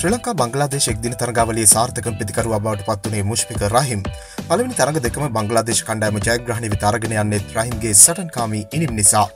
ශ්‍රී ලංකා බංගලාදේශ එක්දින තරගාවලියේ සාර්ථක පිතිකරුවා බවට පත්වනේ මුෂ්පික රහිම්. පළවෙනි තරග දෙකම බංගලාදේශ කණ්ඩායම ජයග්‍රහණය වෙත අරගෙන යන්නේ රහිම්ගේ සටන්කාමී ඉනිම් නිසා.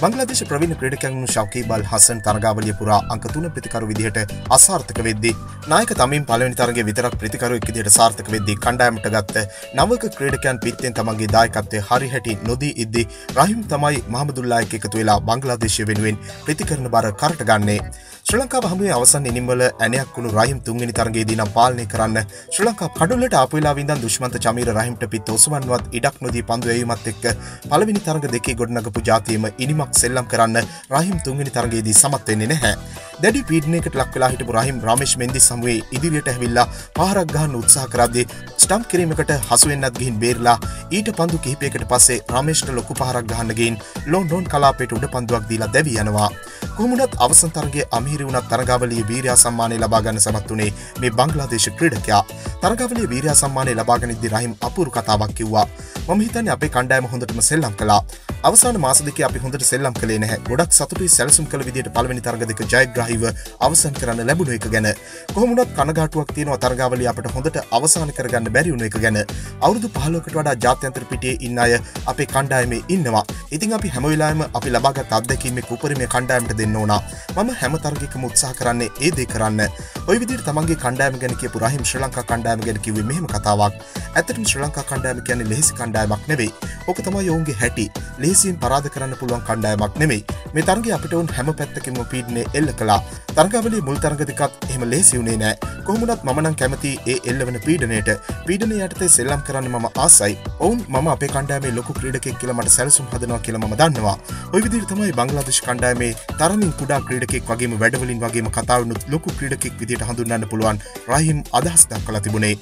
බංගලාදේශ ප්‍රවීණ ක්‍රීඩකයන් වුණු ශවකීබල් හසන් තරගාවලිය පුරා අංක තුන ප්‍රතිකරු විදිහට අසාර්ථක වෙද්දී නායක තමින් පළවෙනි තරගයේ විතරක් ප්‍රතිකරුවෙක් විදිහට සාර්ථක වෙද්දී කණ්ඩායමට ගත්ත නවක ක්‍රීඩකයන් පිත්තෙන් තමන්ගේ දායකත්වය හරි හැටි නොදී ඉද්දී රහිම් තමයි මහමදුල්ලා එක්ක එකතු වෙලා බංගලාදේශය වෙනුවෙන් ප්‍රතිකරණ බර කරට ගන්නේ ශ්‍රී ලංකාව හමුවේ අවසන් ඉනිම්වල ඇනයක් වුණු රහිම් තුන්වෙනි තරගයේදී නම් පාලනය කරන්න ශ්‍රී ලංකා කඩුල්ලට ආපු වෙලාවේ ඉඳන් දුෂ්මන්ත චමීර රහිම්ට පිට ඔසවන්නවත් ඉඩක් නොදී පන්දු ඇවීමත් එක්ක පළවෙනි තරග දෙකේ ගොඩනගපු ජාතියම ඉනිමක් සෙල්ලම් කරන්න රහිම් තුන්වෙනි තරගයේදී සමත් වෙන්නේ නැහැ. දැඩි පීඩනයකට ලක් වෙලා හිටපු රහිම් රමේෂ් මෙන්දිස් හමුවේ ඉදිරියට ඇවිල්ලා පහරක් ගහන්න උත්සාහ කරද්දී ස්ටම්ප් කිරීමකට හසු වෙන්නත් ගිහින් බේරලා ඊට පන්දු කිහිපයකට පස්සේ රමේෂ්ට ලොකු පහරක් ගහන්න ගිහින් ලොන්ඩෝන් කලාපයට උඩ පන්දුවක් දීලා දැවී යනවා. කොහොමුණත් අවසන් තරගයේ අමිහිරි වුණත් තරගාවලියේ වීරයා සම්මානය ලබා ගන්න සමත් වුණේ මේ බංග්ලාදේශ ක්‍රීඩකයා. තරගාවලියේ වීරයා සම්මානය ලබා ගනිද්දී රහිම් අපූර්ව කතාවක් කිව්වා. මම හිතන්නේ අපේ කණ්ඩායම හොඳටම සෙල්ලම් කළා. අවසාන මාස දෙකේ අපි හොඳට සෙල්ලම් කළේ නැහැ. ගොඩක් සතුටුයි සැලසුම් කළ විදිහට පළවෙනි තරග දෙක ජයග්‍රාහීව අවසන් කරන්න ලැබුණු එක ගැන. කොහොමුණත් කනගාටුවක් තියෙනවා තරගාවලිය අපට හොඳට අවසන් කරගන්න බැරි වුණු එක ගැන. අවුරුදු 15කට වඩා ජාත්‍යන්තර පිටියේ ඉන්න අය අපේ කණ්ඩායමේ ඉන්නවා. ඉතින් අපි හැම වෙලාවෙම අපි ලබාගත් අත්දැකීමේ උපරිමය කණ්ඩායමට දෙන්න ඕන. මම හැම තරගයකම උත්සාහ කරන්නේ ඒ දේ කරන්න. ඔය විදිහට තමන්ගේ කණ්ඩායම ගැන කියපු රහිම් ශ්‍රී ලංකා කණ්ඩායම ගැන කිව්වේ මෙහෙම කතාවක්. ඇත්තටම ශ්‍රී ලංකා කණ්ඩායම කියන්නේ ලෙහෙසි කණ්ඩායමක් නෙවෙයි. ඕක තමයි ඔවුන්ගේ හැටි. ලෙහෙසියෙන් පරාද කරන්න පුළුවන් කණ්ඩායමක් නෙවෙයි. මේ තරගය අපිට උන් හැම පැත්තකින්ම පීඩනය එල්ල කළා. තරගාවලියේ මුල් තරග දෙකත් එහෙම ලෙහෙසි වුණේ නෑ. කොහොමුණත් මම නම් කැමති ඒ එල්ලවන පීඩනයට. පීඩනය යටතේ සෙල්ලම් කරන්න මම ආසයි. ඔවුන් මම අපේ කණ්ඩායමේ ලොකු ක්‍රීඩකෙක් කියලා මට සැලසුම් හදනවා කියලා මම දන්නවා. ඔය විදිහට තමයි බංග්ලාදේශ කණ්ඩායමේ තරමින් කුඩා ක්‍රීඩකෙක් වගේම වැඩවලින් වගේම කතාවනුත් ලොකු ක්‍රීඩකෙක් විදිහට හඳුන්වන්න පුළුවන් රහිම් අදහස් දක්වලා තිබුණේ.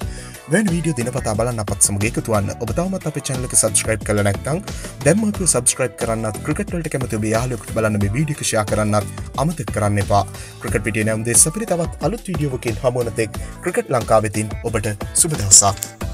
වැන් වීඩියෝ දිනපතා බලන්න අපත් සමග එකතුවන්න ඔබ තවමත් අපේ channel එක subscribe කරලා නැත්නම් දැම්ම අපිව subscribe කරන්නත් ක්‍රිකට් වලට කැමති ඔබ යාළුවෙකුට බලන්න මේ වීඩියෝ එක share කරන්නත් අමතක කරන්න එපා. ක්‍රිකට් පිටියේ නැවුම් දෙස අපිට තවත් අලුත් වීඩියෝවකින් හමු වන තෙක් ක්‍රිකට් ලංකාවෙතින් ඔබට සුබ දවසක්.